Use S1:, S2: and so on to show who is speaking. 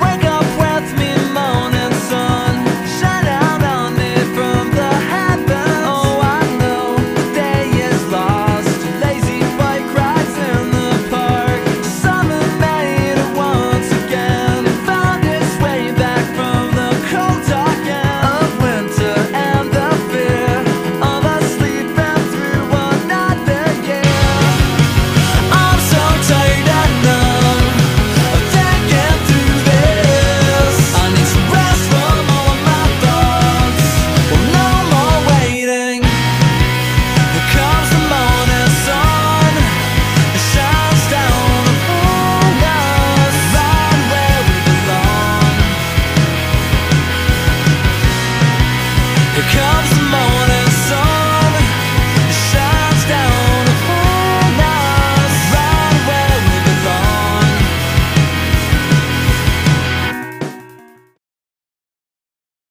S1: Wake up! Because